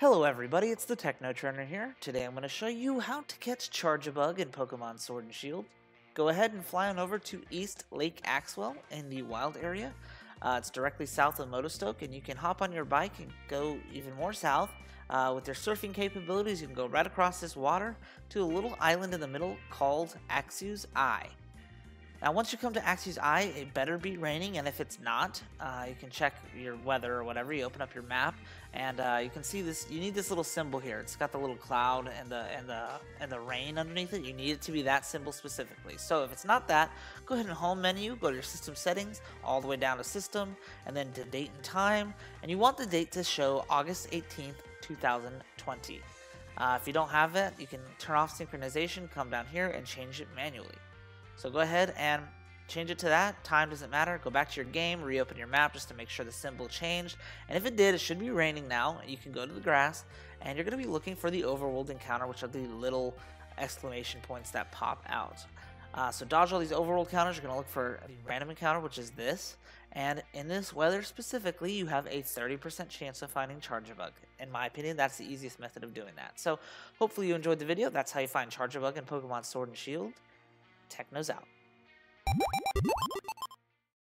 Hello everybody, it's the Techno Trainer here. Today I'm going to show you how to catch Charjabug in Pokemon Sword and Shield. Go ahead and fly on over to East Lake Axewell in the wild area. Uh, it's directly south of Motostoke and you can hop on your bike and go even more south. Uh, with their surfing capabilities, you can go right across this water to a little island in the middle called Axew's Eye. Now, once you come to Axew's Eye, it better be raining, and if it's not, uh, you can check your weather or whatever. You open up your map, and uh, you can see this. You need this little symbol here. It's got the little cloud and the and the and the rain underneath it. You need it to be that symbol specifically. So if it's not that, go ahead and home menu, go to your system settings, all the way down to system, and then to date and time, and you want the date to show August 18th, 2020. Uh, if you don't have it, you can turn off synchronization, come down here, and change it manually. So go ahead and change it to that. Time doesn't matter. Go back to your game, reopen your map just to make sure the symbol changed. And if it did, it should be raining now. You can go to the grass and you're going to be looking for the overworld encounter, which are the little exclamation points that pop out. Uh, so dodge all these overworld counters. You're going to look for the random encounter, which is this. And in this weather specifically, you have a 30% chance of finding Charjabug. In my opinion, that's the easiest method of doing that. So hopefully you enjoyed the video. That's how you find Charjabug in Pokemon Sword and Shield. Techno's out.